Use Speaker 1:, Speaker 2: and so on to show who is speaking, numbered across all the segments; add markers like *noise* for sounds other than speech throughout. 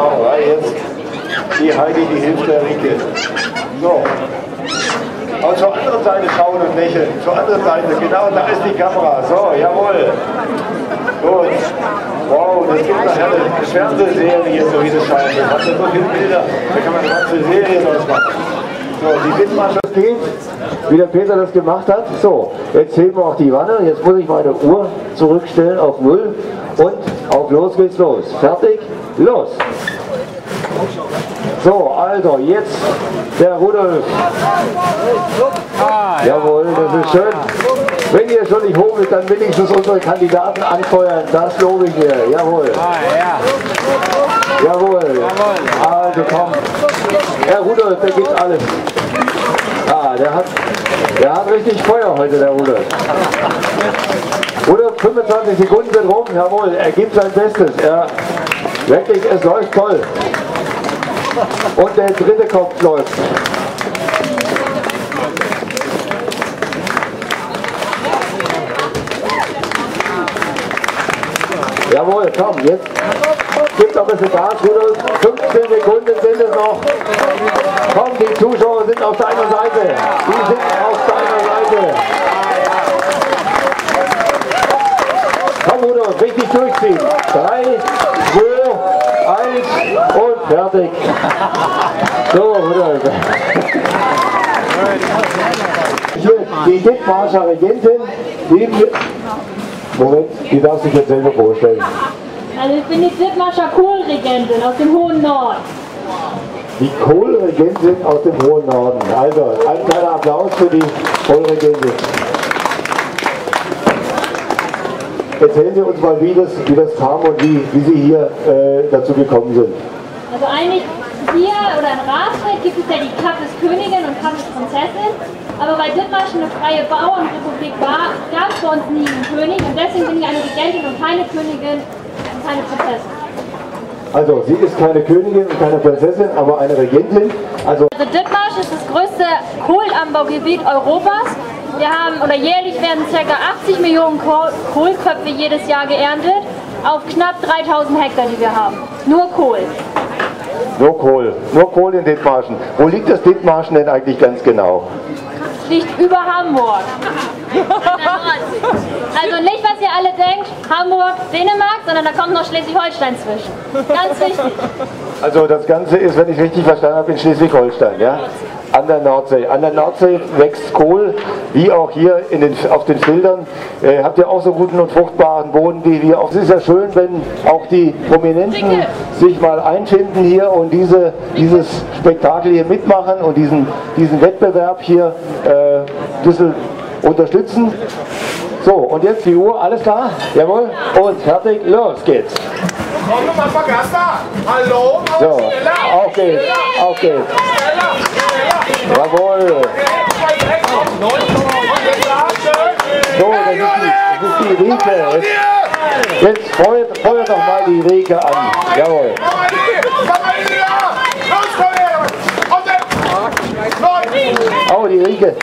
Speaker 1: genau, Sauerei jetzt. Die Heidi, die hilft der Rieke. So. Und zur anderen Seite schauen und lächeln. Zur anderen Seite, genau da ist die Kamera. So, jawohl. Gut. Wow, das gibt nachher eine Fernsehserie, so wie das scheint. Das hat ja so viele Bilder. Da kann man eine ganze Serie draus machen. So, die Windmasche geht, wie der Peter das gemacht hat. So, jetzt heben wir auch die Wanne. Jetzt muss ich meine Uhr zurückstellen auf Null. Und auf los geht's los. Fertig? Los! So, also jetzt der Rudolf. Jawohl, das ist schön. Wenn ihr schon nicht hoch ist, dann wenigstens unsere Kandidaten anfeuern. Das lobe ich mir. Jawohl. Jawohl. Also komm. Herr Rudolf, der gibt alles. Ah, der hat, der hat richtig Feuer heute, der Rudolf. Rudolf, 25 Sekunden sind rum. Jawohl, er gibt sein Bestes. Er, wirklich, es läuft toll. Und der dritte Kopf läuft. Jawohl, komm, jetzt gibt noch ein bisschen Gas, Rudolf. 15 Sekunden sind es noch. Komm, die Zuschauer sind auf deiner Seite. Die sind auf deiner Seite. Komm, Rudolf, richtig durchziehen. 3, 2, 1 und fertig. So, Rudolf. Die Dittmarscher Regentin, die Moment, die darf sich jetzt selber vorstellen.
Speaker 2: Also ich bin die Dittmarscher Kohlregentin aus dem hohen Norden.
Speaker 1: Die Kohlregentin aus dem hohen Norden. Also, ein kleiner Applaus für die Kohlregentin. Erzählen Sie uns mal, wie das, wie das kam und wie, wie Sie hier äh, dazu gekommen sind.
Speaker 2: Also eigentlich hier oder in Rasfeld gibt es ja die Kappes Königin und Kappes Prinzessin. Aber weil Dithmarsch eine freie Bauernrepublik war, gab es bei uns nie einen König und deswegen bin ich eine Regentin und keine Königin und keine Prinzessin.
Speaker 1: Also, sie ist keine Königin und keine Prinzessin, aber eine Regentin. Also,
Speaker 2: Also Dithmarsch ist das größte Kohlanbaugebiet Europas. Wir haben, oder jährlich werden ca. 80 Millionen Kohl Kohlköpfe jedes Jahr geerntet auf knapp 3000 Hektar, die wir haben. Nur Kohl.
Speaker 1: Nur Kohl. Nur Kohl in Dithmarschen. Wo liegt das Dithmarschen denn eigentlich ganz genau?
Speaker 2: liegt über Hamburg. Also nicht, was ihr alle denkt, Hamburg, Dänemark, sondern da kommt noch Schleswig-Holstein zwischen. Ganz wichtig.
Speaker 1: Also das Ganze ist, wenn ich richtig verstanden habe, in Schleswig-Holstein, ja? An der Nordsee. An der Nordsee wächst Kohl, wie auch hier in den, auf den Filtern. Äh, habt ihr auch so guten und fruchtbaren Boden wie wir auch. Es ist ja schön, wenn auch die Prominenten sich mal einfinden hier und diese, dieses Spektakel hier mitmachen und diesen, diesen Wettbewerb hier äh, ein bisschen unterstützen. So, und jetzt die Uhr, alles klar? Jawohl? Und fertig, los geht's.
Speaker 3: Hallo?
Speaker 1: So, auf geht's, auf geht's. Jawohl. So, das ist die, das ist die Rike. Jetzt, feuert, feuert doch mal die Rike an. Jawohl. Oh, die Rike.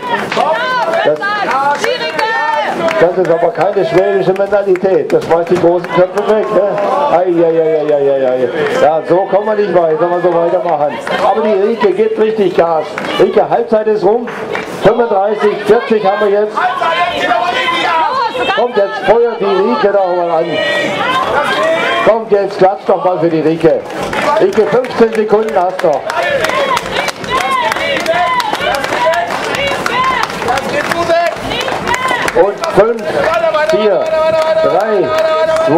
Speaker 1: Das, das ist aber keine schwäbische Mentalität. Das schmeißt die großen Köpfe weg. Ne? Ja, so kommen wir nicht weiter, wenn wir so weitermachen. Aber die Rike gibt richtig Gas. Rike, Halbzeit ist rum. 35, 40 haben wir jetzt. Kommt jetzt, feuert die Rike doch mal an. Kommt jetzt, klatscht doch mal für die Rike. Rike, 15 Sekunden hast du noch. Und 5, 4, 3, 2,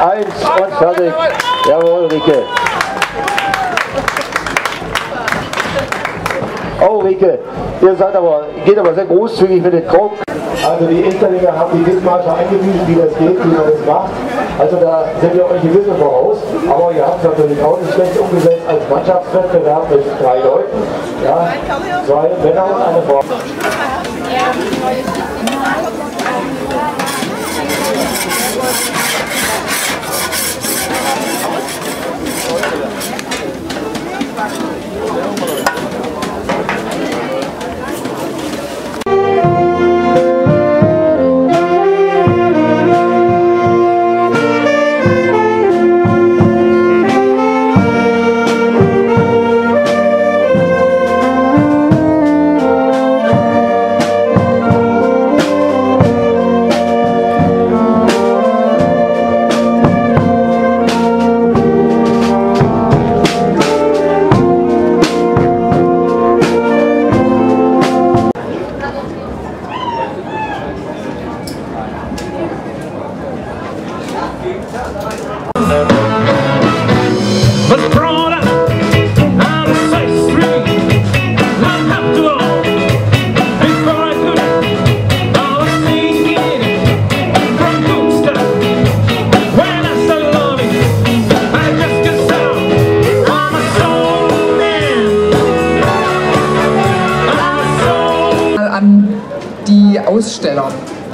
Speaker 1: 1 und fertig. Jawohl, Rike. Oh, Rike, ihr seid aber, geht aber sehr großzügig mit den Krog. Also die Interlinger haben die Dithmarscher eingewiesen, wie das geht, wie man das macht. Also da sind wir euch ein bisschen voraus. Aber ihr habt es natürlich auch nicht schlecht umgesetzt als Mannschaftswettbewerb mit drei Leuten. Ja, zwei Männer und eine Frau.
Speaker 4: Thank you.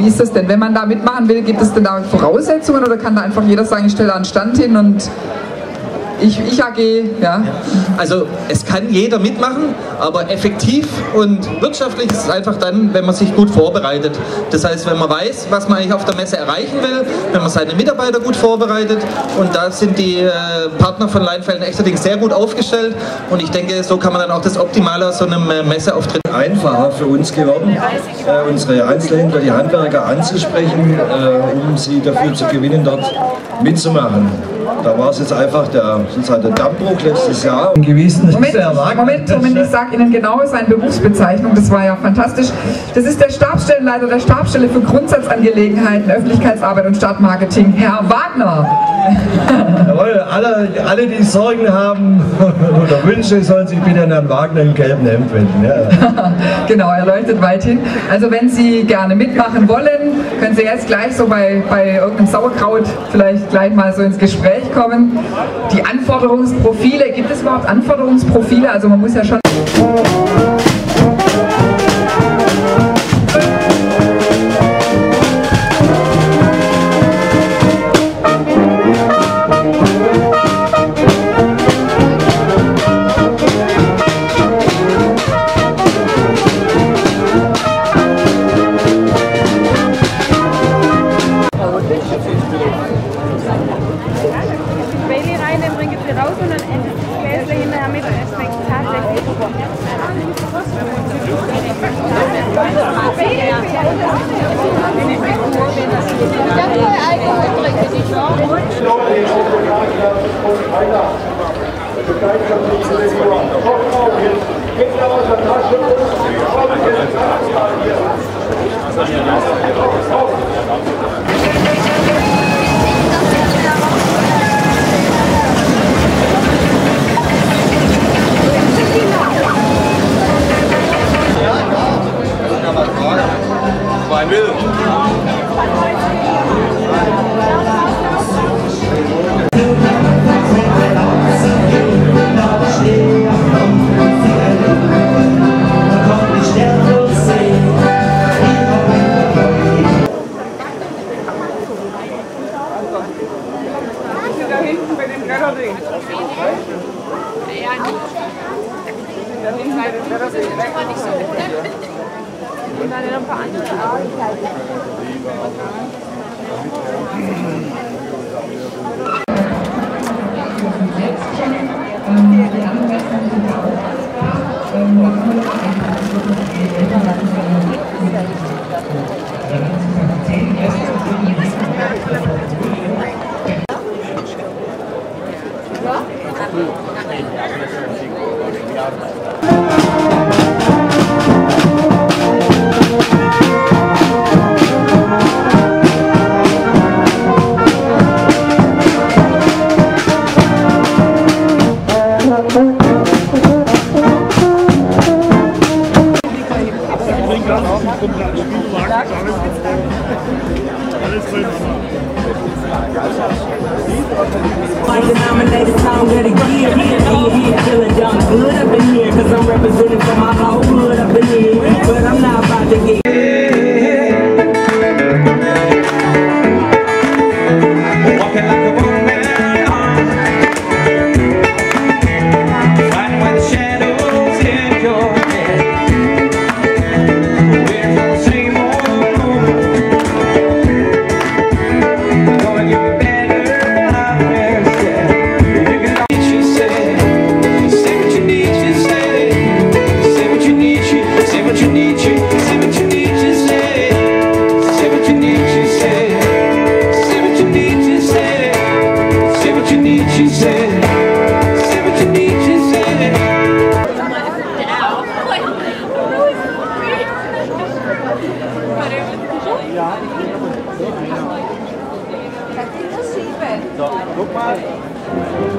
Speaker 4: Wie ist das denn? Wenn man da mitmachen will, gibt es denn da Voraussetzungen oder kann da einfach jeder sagen, ich stelle einen Stand hin und ich, ich AG, ja?
Speaker 5: Also es kann jeder mitmachen, aber effektiv und wirtschaftlich ist es einfach dann, wenn man sich gut vorbereitet. Das heißt, wenn man weiß, was man eigentlich auf der Messe erreichen will, wenn man seine Mitarbeiter gut vorbereitet und da sind die äh, Partner von Leinfelden Exterding sehr gut aufgestellt und ich denke, so kann man dann auch das Optimale aus so einem äh, Messeauftritt
Speaker 6: einfacher für uns geworden, äh, unsere Einzelhändler, die Handwerker anzusprechen, äh, um sie dafür zu gewinnen, dort mitzumachen. Da war es jetzt einfach der, sozusagen der Dammbruch letztes Jahr gewesen.
Speaker 4: Moment, Moment, Moment, ich sage Ihnen genau seine Berufsbezeichnung, das war ja fantastisch. Das ist der Stabsstellenleiter der Stabsstelle für Grundsatzangelegenheiten, Öffentlichkeitsarbeit und Stadtmarketing, Herr Wagner.
Speaker 6: Jawohl, alle, alle, die Sorgen haben *laughs* oder Wünsche, sollen sich bitte an Herrn Wagner im gelben Hemd wenden. Ja. *laughs*
Speaker 4: genau, er leuchtet weit hin. Also wenn Sie gerne mitmachen wollen, können Sie jetzt gleich so bei, bei irgendeinem Sauerkraut vielleicht gleich mal so ins Gespräch kommen. Die Anforderungsprofile, gibt es überhaupt Anforderungsprofile? Also man muss ja schon...
Speaker 7: tatsächlich super.
Speaker 8: My
Speaker 9: So, guck mal.